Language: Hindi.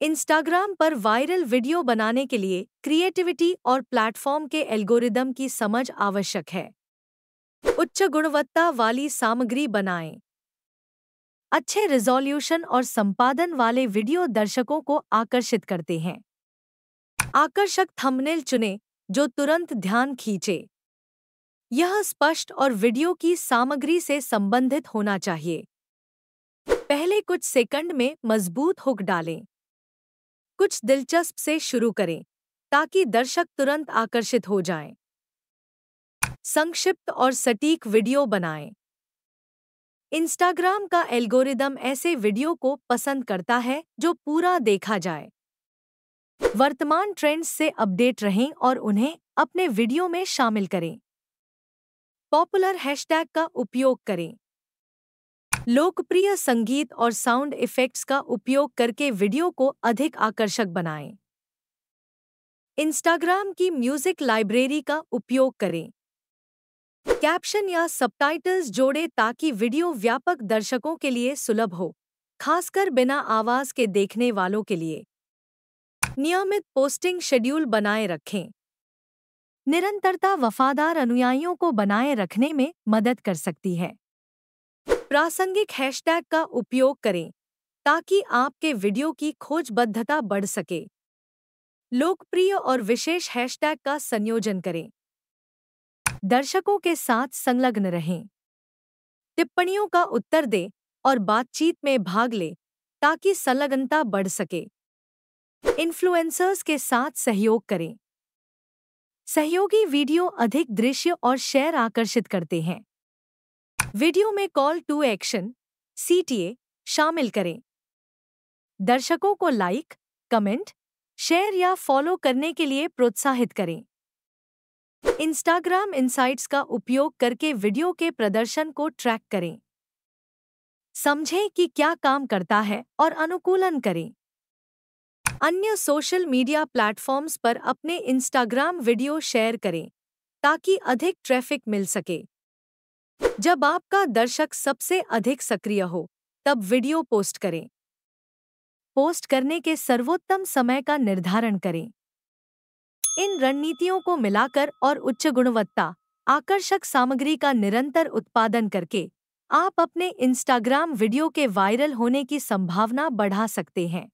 इंस्टाग्राम पर वायरल वीडियो बनाने के लिए क्रिएटिविटी और प्लेटफॉर्म के एल्गोरिदम की समझ आवश्यक है। उच्च गुणवत्ता वाली सामग्री बनाएँ। अच्छे रिजोल्यूशन और संपादन वाले वीडियो दर्शकों को आकर्षित करते हैं। आकर्षक थंबनेल चुनें जो तुरंत ध्यान खींचे। यह स्पष्ट और वीडियो की सामग्री से संबंधित होना चाहिए। पहले कुछ सेकंड में मज़बूत हुक डालें। कुछ दिलचस्प से शुरू करें, ताकि दर्शक तुरंत आकर्षित हो जाएँ। संक्षिप्त और सटीक वीडियो बनाएँ। इंस्टाग्राम का एल्गोरिदम ऐसे वीडियो को पसंद करता है, जो पूरा देखा जाए। वर्तमान ट्रेंड्स से अपडेट रहें और उन्हें अपने वीडियो में शामिल करें। पॉपुलर हैशटैग का उपयोग करें। लोकप्रिय संगीत और साउंड इफेक्ट्स का उपयोग करके वीडियो को अधिक आकर्षक बनाएँ। इंस्टाग्राम की म्यूज़िक लाइब्रेरी का उपयोग करें। कैप्शन या सबटाइटल्स जोड़ें ताकि वीडियो व्यापक दर्शकों के लिए सुलभ हो, खासकर बिना आवाज़ के देखने वालों के लिए। नियमित पोस्टिंग शेड्यूल बनाए रखें। निरंतरता वफादार अनुयायियों को बनाए रखने में मदद कर सकती है। प्रासंगिक हैशटैग का उपयोग करें, ताकि आपके वीडियो की खोजबद्धता बढ़ सके। लोकप्रिय और विशेष हैशटैग का संयोजन करें। दर्शकों के साथ संलग्न रहें। टिप्पणियों का उत्तर दें और बातचीत में भाग लें, ताकि संलग्नता बढ़ सके। इन्फ्लुएंसर्स के साथ सहयोग करें। सहयोगी वीडियो अधिक दृश्य और शेयर आकर्षित करते हैं। वीडियो में कॉल टू एक्शन सीटीए शामिल करें। दर्शकों को लाइक, कमेंट, शेयर या फॉलो करने के लिए प्रोत्साहित करें। इंस्टाग्राम इनसाइट्स का उपयोग करके वीडियो के प्रदर्शन को ट्रैक करें। समझें कि क्या काम करता है और अनुकूलन करें। अन्य सोशल मीडिया प्लेटफॉर्म्स पर अपने इंस्टाग्राम वीडियो शेयर करें, ताकि अधिक ट्रैफ़िक मिल सके। जब आपका दर्शक सबसे अधिक सक्रिय हो, तब वीडियो पोस्ट करें। पोस्ट करने के सर्वोत्तम समय का निर्धारण करें। इन रणनीतियों को मिलाकर और उच्च गुणवत्ता, आकर्षक सामग्री का निरंतर उत्पादन करके, आप अपने इंस्टाग्राम वीडियो के वायरल होने की संभावना बढ़ा सकते हैं।